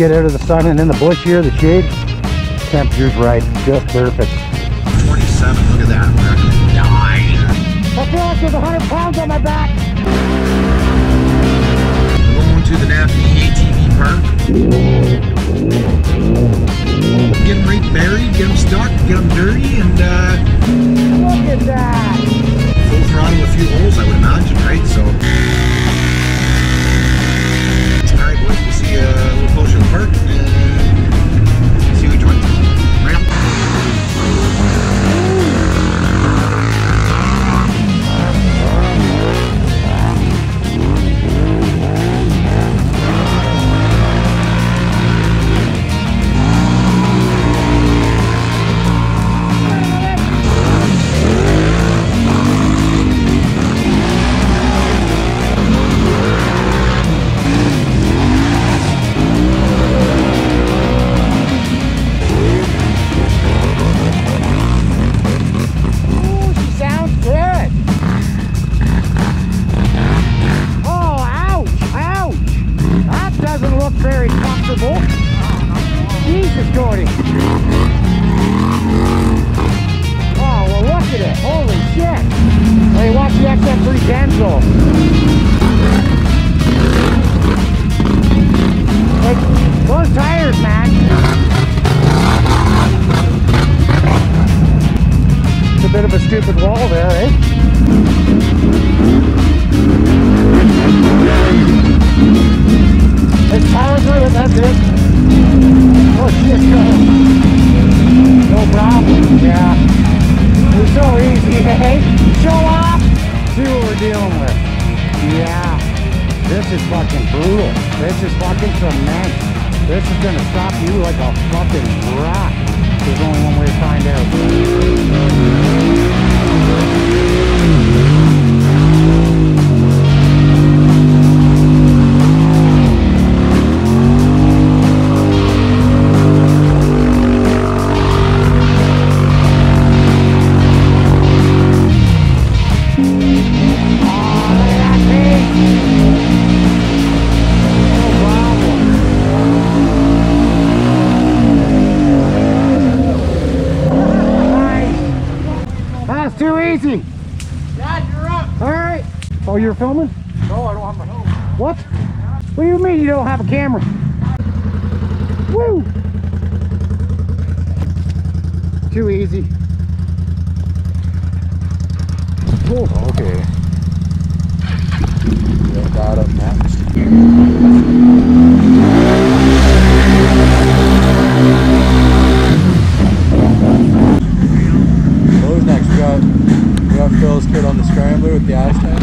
once you get out of the sun and in the bush here, the shade, temperature's right, just perfect. 47, look at that. We're gonna die. I feel like there's 100 pounds on my back. Going to the Nappy ATV park. Get them right buried, get them stuck, get them dirty, and uh, Look at that. full throttle a few holes, I would imagine, right? So. Little closer to park Got next. Next? We got, we got Phil's kid on the scrambler with the ash tank.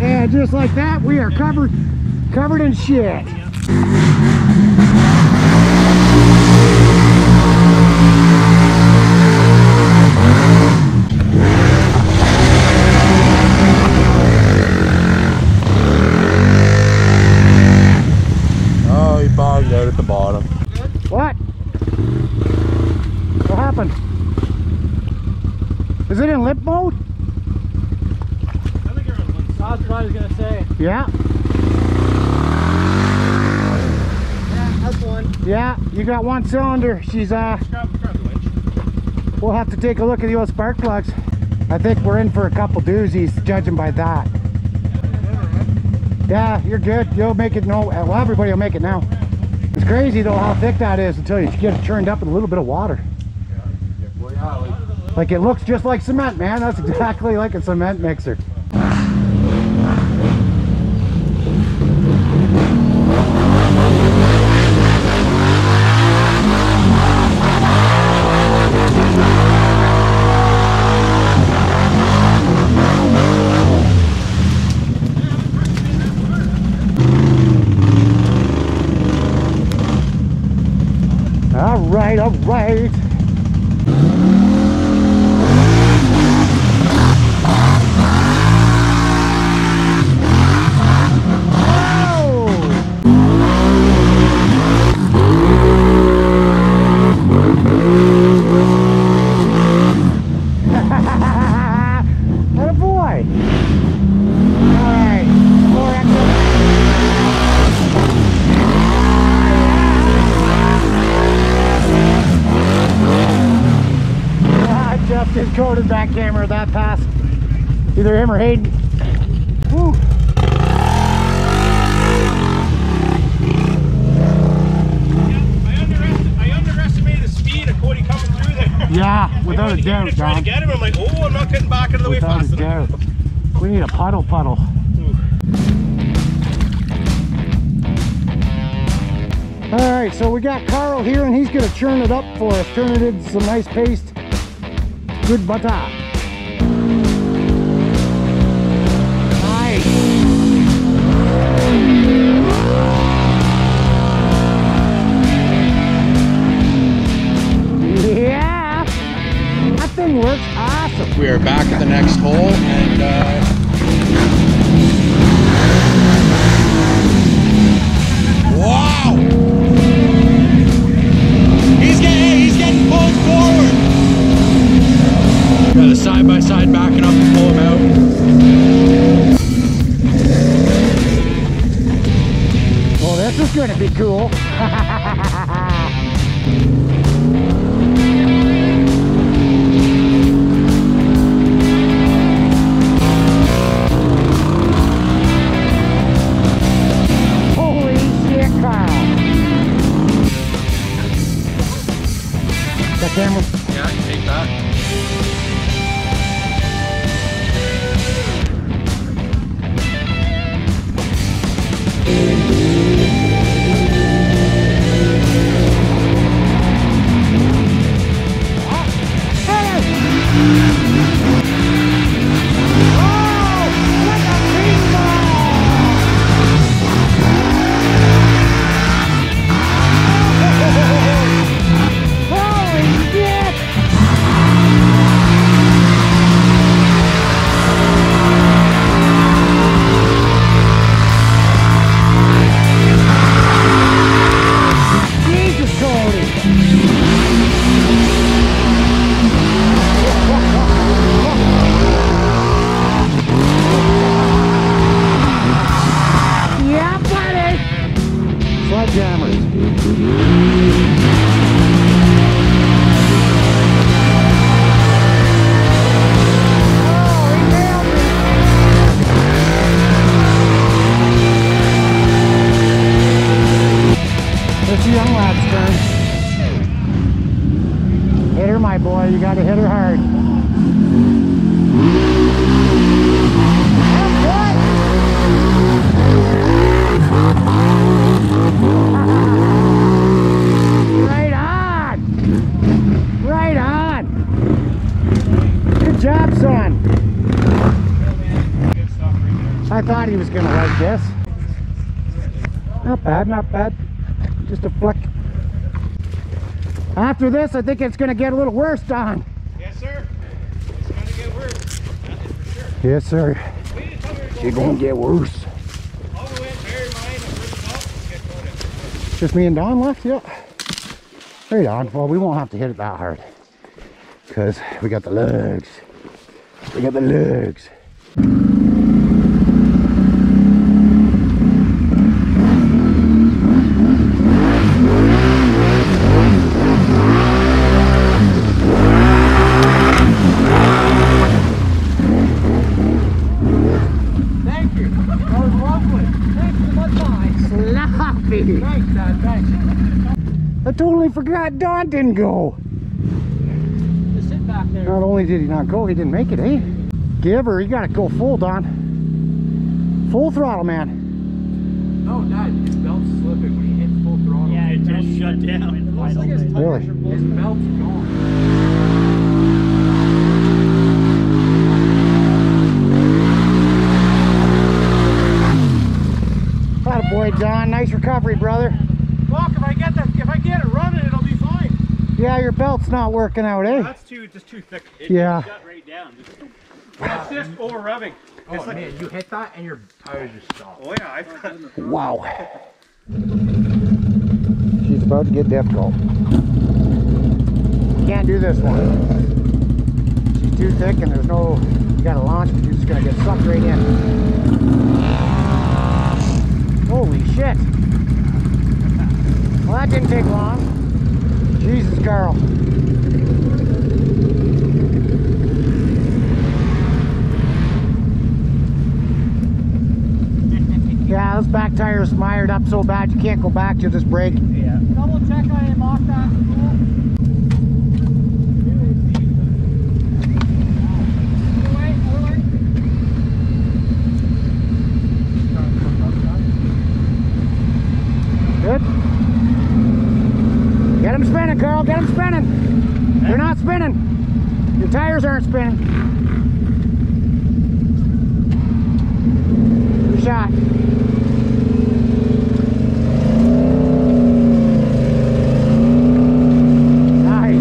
And just like that, we are covered, covered in shit. Oh, he bogged out at the bottom. What? What happened? Is it in limp mode? That's what I was gonna say. Yeah. Yeah, that's one. Yeah, you got one cylinder. She's uh we'll have to take a look at the old spark plugs. I think we're in for a couple doozies, judging by that. Yeah, you're good. You'll make it no well everybody will make it now. It's crazy though how thick that is until you get it churned up in a little bit of water. Like it looks just like cement, man. That's exactly like a cement mixer. Just coated back camera that pass. Either him or Hayden. Woo. I, underestimated, I underestimated the speed of Cody coming through there. Yeah, without a doubt, to try to get him. I'm like, oh, I'm not getting back into the way Without fast a enough. doubt. We need a puddle puddle. All right, so we got Carl here and he's gonna churn it up for us, turn it into some nice paste. Good butter. Yeah, that thing works awesome. We are back at the next hole and uh, Wow! Side backing up to pull him out. Well, this is gonna be cool. Holy shit, Carl. That camera? Yeah, you take that. I thought he was gonna like this. Not bad, not bad. Just a flick. After this, I think it's gonna get a little worse, Don. Yes, sir. It's going to get worse. That is for sure. Yes, sir. We didn't tell me we were You're going gonna get worse. all the way to Barry Mine and Get. Just me and Don left, yep. Right on. Well, we won't have to hit it that hard. Because we got the lugs. We got the legs. Thank you. That was lovely. Thanks for the time. Sloppy. Thanks, Dad. Thanks. I totally forgot Don didn't go. Just sit back there. Not only did he not go, he didn't make it, eh? Giver, you gotta go full, Don. Full throttle, man. No, Dad, his belt's slipping when he hits full throttle. Yeah, it just shut down. Looks like his Really? His belt's gone. Boy, Don. Nice recovery, brother. Look, if I get that, if I get it running, it'll be fine. Yeah, your belt's not working out, eh? That's too, just too thick. It Yeah. Shut right down. It's just over rubbing. Oh man, you hit that and your tires just stopped. Oh yeah, I. Wow. She's about to get difficult. Can't do this one. She's too thick and there's no, you gotta launch, but you're just gonna get sucked right in. Holy shit. Well, that didn't take long. Jesus, Carl. yeah, those back tires mired up so bad you can't go back to this brake. Yeah. Double check off that Carl. Get them spinning. They're not spinning. Your tires aren't spinning. Shot. Nice.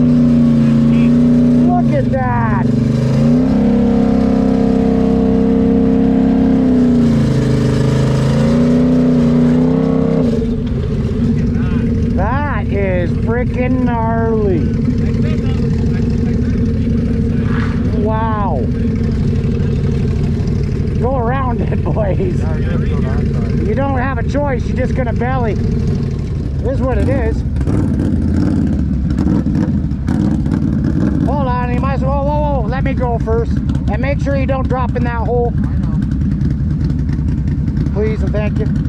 Look at that. That is freaking gnarly. Wow. Go around it, boys. You choice. You're just gonna belly. This is what it is. Hold on, you might as well. Whoa, whoa, whoa. Let me go first. And make sure you don't drop in that hole. Please and thank you.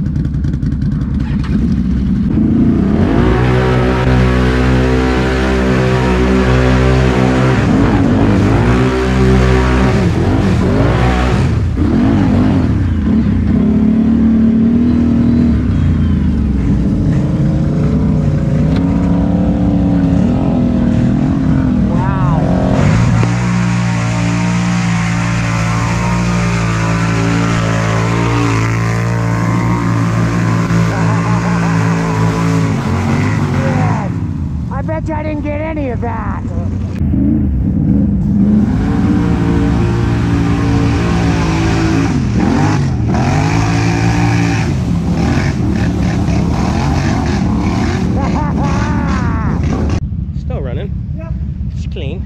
Clean.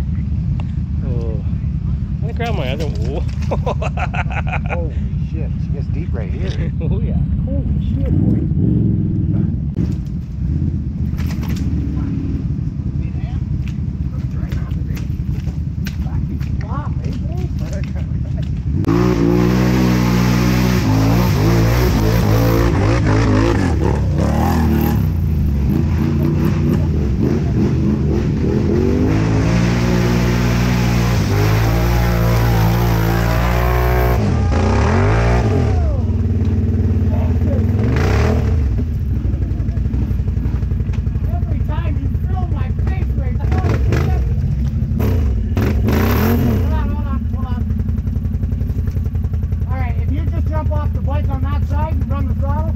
Oh. I'm gonna grab my other. Whoa. Holy shit, she gets deep right here. oh yeah. Holy shit, boy. Every time you fill my face rate. Hold on, hold on, hold on. All right, if you just jump off the bike on that side and run the throttle.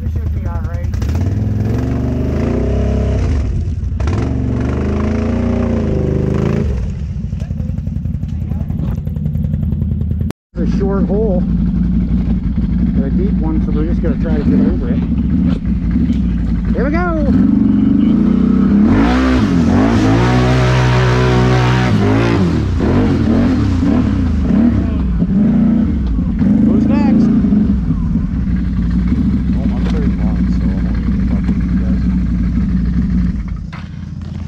This should be all right. It's a short hole, but a deep one, so we're just gonna try to get over it. Here we go. Who's next? Oh, I'm 31, so I'm only fucking you guys.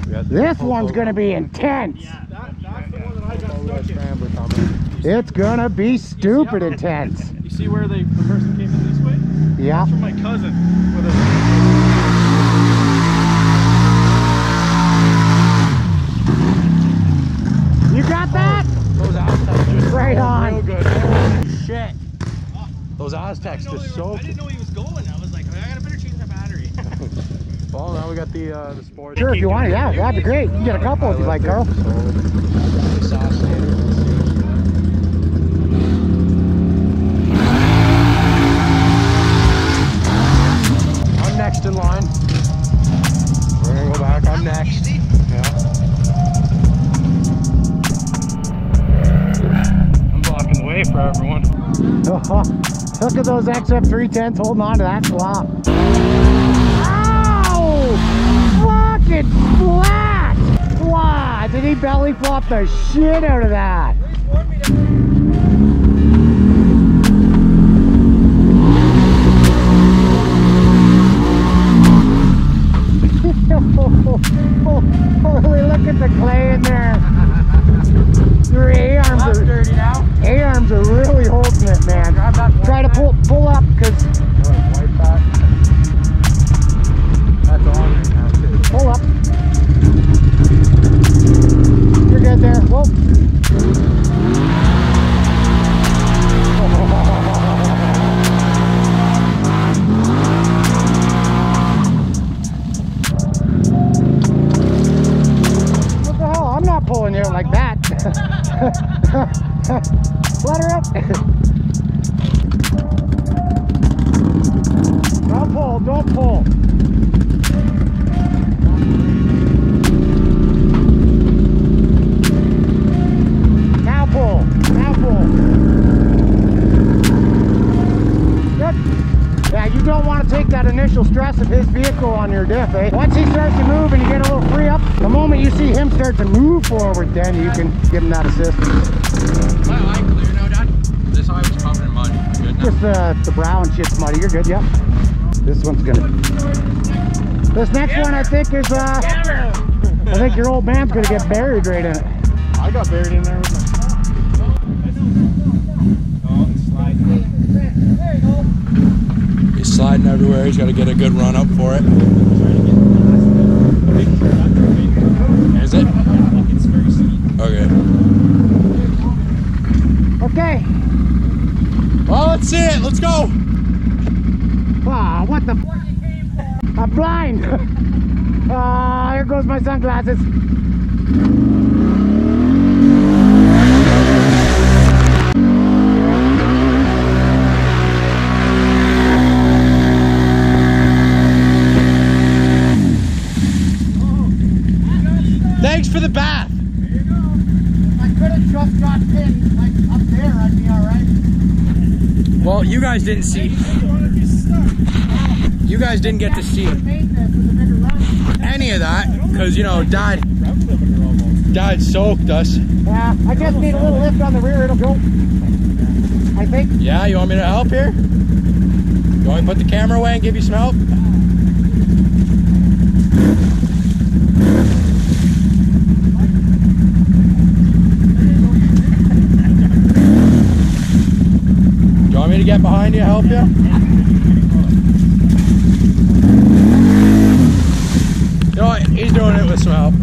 We got This one's gonna be intense. That, that's the one that I Oh, got stuck in. It's gonna be stupid intense. You see where they, the person came in this way? Yeah. From my cousin. You got that? Oh, those Aztecs just Right on. Real good. Shit. Those Aztecs just was, I didn't know he was going. I was like, I gotta better change my battery. Well, now we got the uh, the sport. Sure, if you want it, yeah, that'd be great. You can get a couple if you like, Carl. So, the sauce later. Let's see. I'm next in line. We're gonna go back. I'm next. Yeah. I'm blocking the way for everyone. Look at those XF310s holding on to that flop. Fucking flat! Wow, did he belly flop the shit out of that? Vehicle your diff, eh? Once he starts to move and you get a little free up, the moment you see him start to move forward, then you can give him that assistance. My eye clear now, Dad? This eye was covered in mud. Good now? Just uh, the brown shit's muddy. You're good, yep. This one's gonna. This next one, I think, is. Uh, I think your old man's gonna get buried right in it. I got buried in there with my Oh, it's sliding. He's sliding everywhere. He's got to get a good run up for it. Is it? It's very steep. Okay. Okay. Well, let's see it. Let's go. Ah, what the? I'm blind. Ah, here goes my sunglasses. Thanks for the bath. I could have just got pinned like up there. I'd be all right. Well, you guys didn't see. You guys didn't get to see Made this with a bigger run. any of that because you know Dad. Dad soaked us. Yeah, I just need a little lift on the rear. It'll go. I think. Yeah, you want me to help here? You want me to put the camera away and give you some help? Me to get behind you, help you? You know what? He's doing it with some help.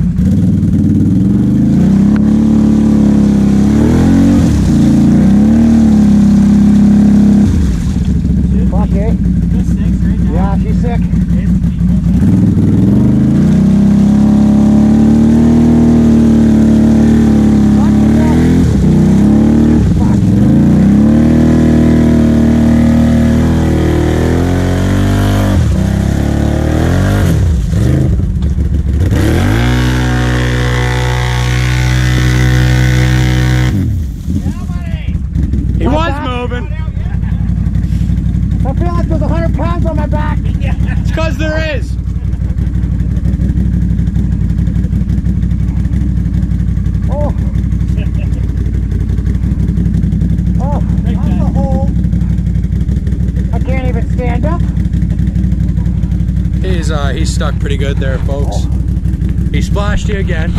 Okay. Yeah, she's sick. He was moving. I feel like there's a hundred pounds on my back. It's because there is. Oh. Oh, that's a hole. I can't even stand up. He's uh he's stuck pretty good there, folks. He splashed you again.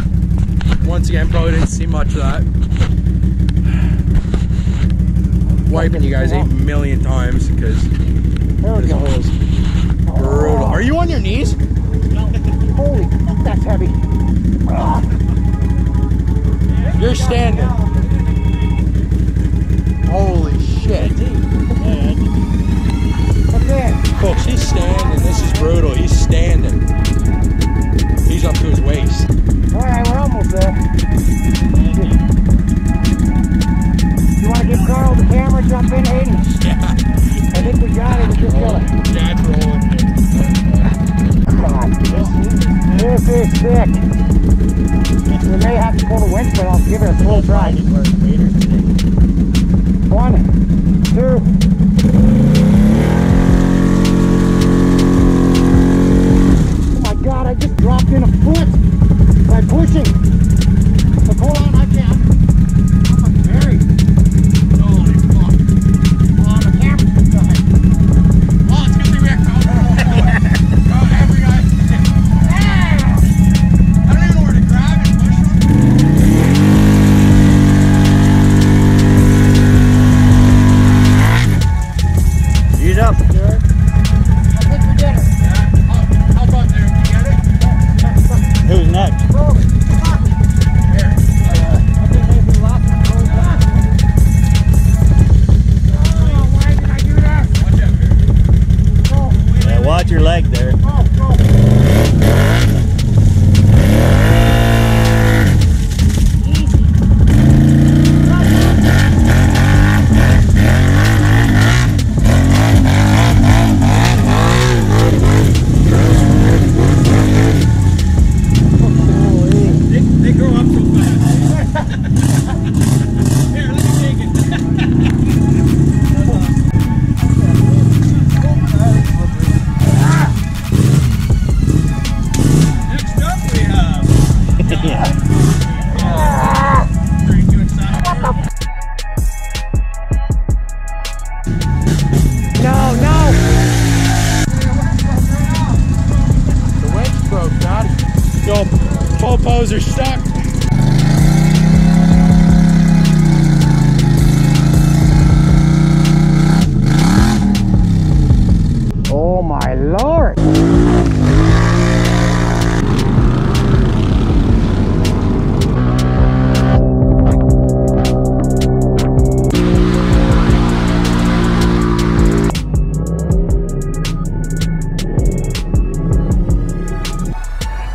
Once again, probably didn't see much of that. Wiping you guys eight million times because this hole's brutal. Are you on your knees? Holy, fuck, that's heavy. You're standing. Holy shit. Folks, he's standing. This is brutal. He's standing. He's up to his waist. All right, we're almost there. You want to give Carl the camera, jump in,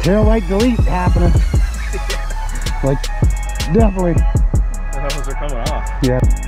Tail light delete happening. like, definitely. Those are coming off. Yeah.